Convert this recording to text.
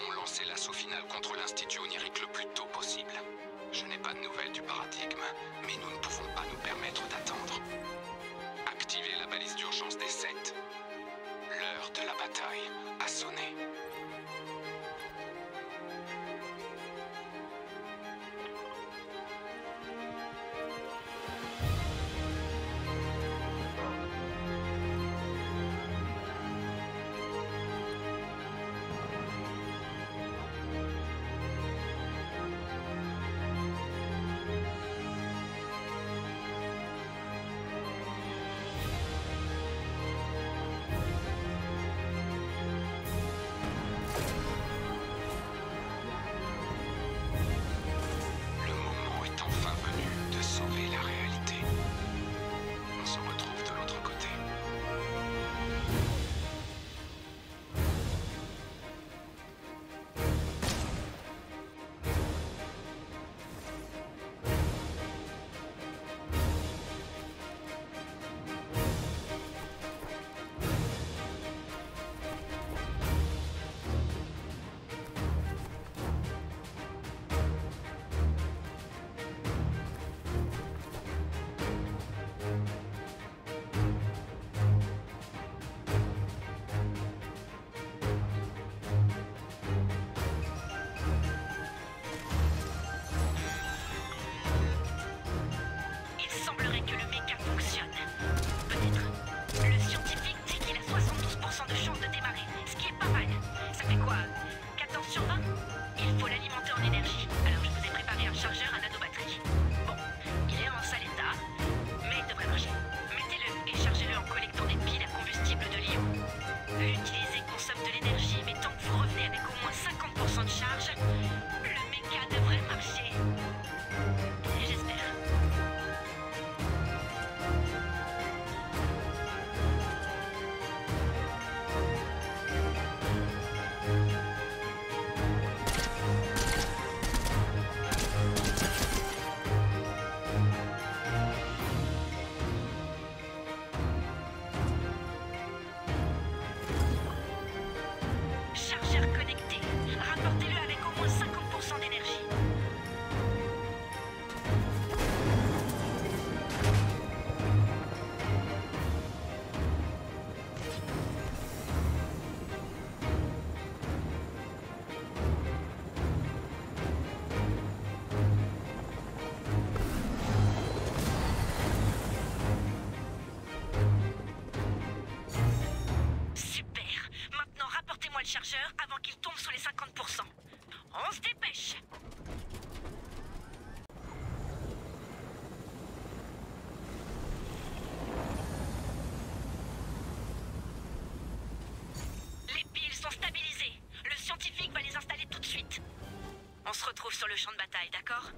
ont l'assaut final contre l'Institut onirique moi le chargeur avant qu'il tombe sous les 50%. On se dépêche Les piles sont stabilisées. Le scientifique va les installer tout de suite. On se retrouve sur le champ de bataille, d'accord?